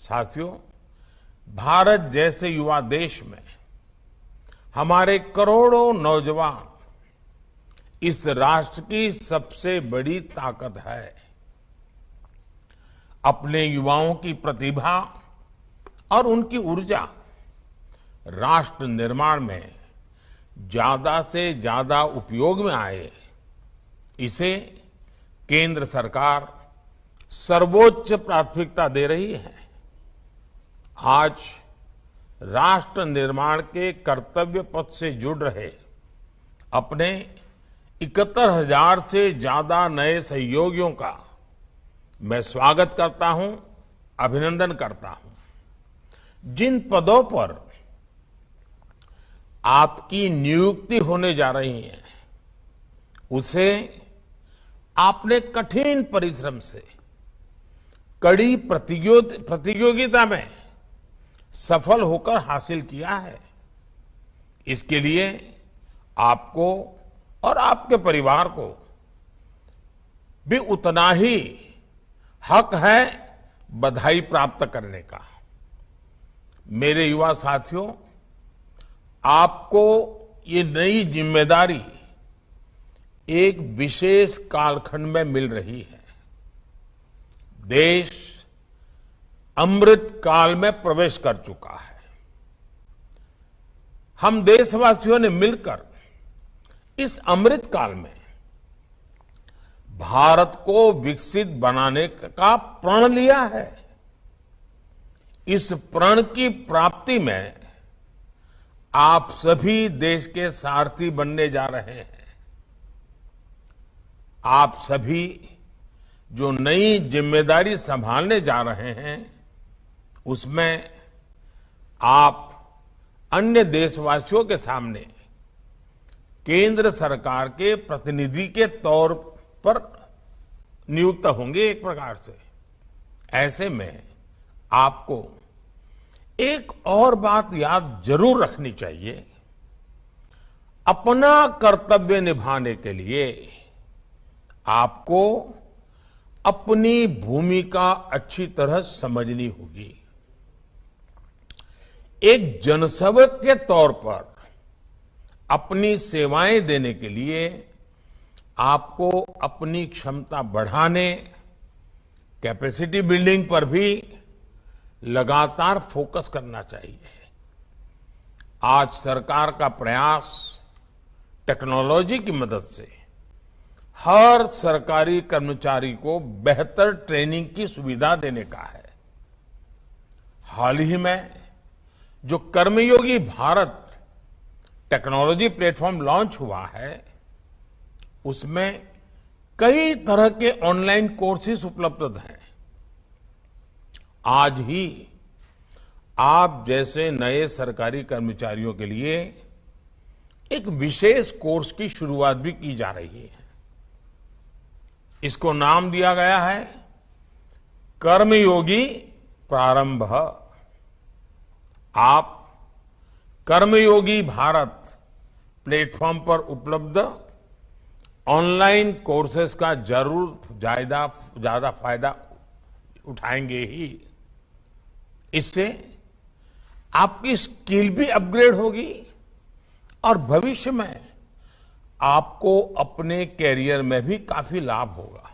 साथियों, भारत जैसे युवा देश में हमारे करोड़ों नौजवान इस राष्ट्र की सबसे बड़ी ताकत है। अपने युवाओं की प्रतिभा और उनकी ऊर्जा राष्ट्र निर्माण में ज़्यादा से ज़्यादा उपयोग में आए, इसे केंद्र सरकार सर्वोच्च प्राथमिकता दे रही है। आज राष्ट्र निर्माण के कर्तव्य पथ से जुड़ रहे, अपने इकहत्तर हज़ार से ज़्यादा नए सहयोगियों का मैं स्वागत करता हूँ, अभिनंदन करता हूँ। जिन पदों पर आपकी नियुक्ति होने जा रही है, उसे आपने कठिन परिश्रम से, कड़ी प्रतियोगिता में सफल होकर हासिल किया है। इसके लिए आपको और आपके परिवार को भी उतना ही हक है बधाई प्राप्त करने का। मेरे युवा साथियों, आपको ये नई ज़िम्मेदारी एक विशेष कालखंड में मिल रही है। देश अमृत काल में प्रवेश कर चुका है। हम देशवासियों ने मिलकर इस अमृत काल में भारत को विकसित बनाने का प्रण लिया है। इस प्रण की प्राप्ति में आप सभी देश के सारथी बनने जा रहे हैं। आप सभी जो नई ज़िम्मेदारी संभालने जा रहे हैं उसमें आप अन्य देशवासियों के सामने केंद्र सरकार के प्रतिनिधि के तौर पर नियुक्त होंगे एक प्रकार से। ऐसे में आपको एक और बात याद ज़रूर रखनी चाहिए। अपना कर्तव्य निभाने के लिए आपको अपनी भूमिका अच्छी तरह समझनी होगी। एक जनसेवक के तौर पर अपनी सेवाएँ देने के लिए आपको अपनी क्षमता बढ़ाने कैपेसिटी बिल्डिंग पर भी लगातार फोकस करना चाहिए। आज सरकार का प्रयास टेक्नोलॉजी की मदद से हर सरकारी कर्मचारी को बेहतर ट्रेनिंग की सुविधा देने का है। हाल ही में जो Karmayogi Bharat technology platform launch हुआ है, उसमें कई तरह के ऑनलाइन कोर्सेज उपलब्ध हैं। आज ही आप जैसे नए सरकारी कर्मचारियों के लिए एक विशेष कोर्स की शुरुआत भी की जा रही है। इसको नाम दिया गया है कर्मयोगी प्रारंभ। आप कर्मयोगी भारत प्लेटफॉर्म पर उपलब्ध ऑनलाइन कोर्सेज का ज़रूर ज़्यादा ज़्यादा फ़ायदा उठाएँगे ही। इससे आपकी स्किल भी अपग्रेड होगी और भविष्य में आपको अपने कैरियर में भी काफ़ी लाभ होगा।